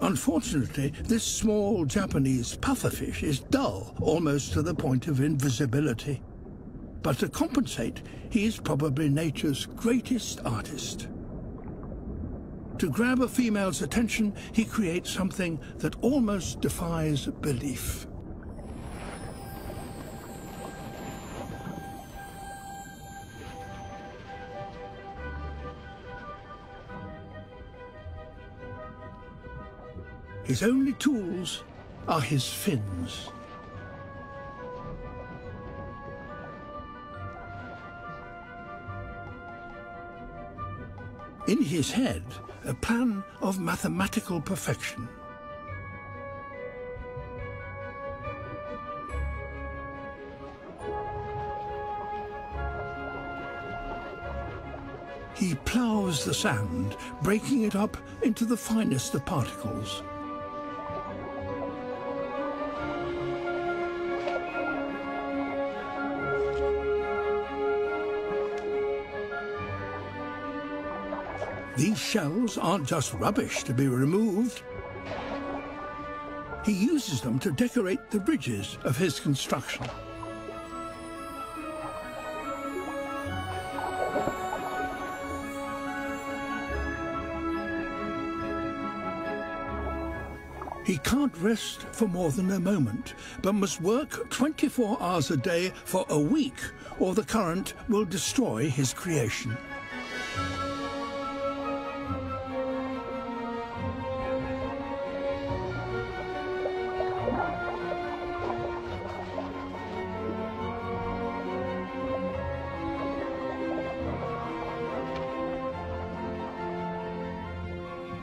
Unfortunately, this small Japanese pufferfish is dull, almost to the point of invisibility. But to compensate, he is probably nature's greatest artist. To grab a female's attention, he creates something that almost defies belief. His only tools are his fins. In his head, a plan of mathematical perfection. He ploughs the sand, breaking it up into the finest of particles. These shells aren't just rubbish to be removed. He uses them to decorate the ridges of his construction. He can't rest for more than a moment, but must work 24 hours a day for a week, or the current will destroy his creation.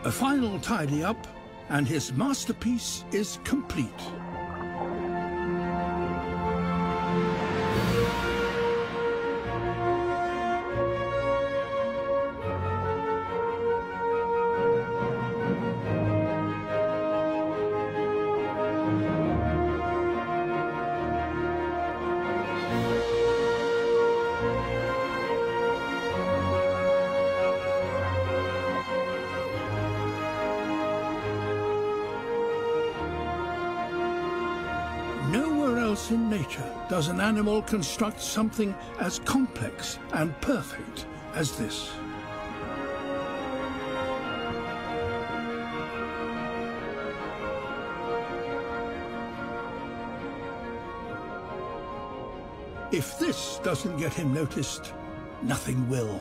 A final tidy up, and his masterpiece is complete. Else in nature does an animal construct something as complex and perfect as this. If this doesn't get him noticed, nothing will.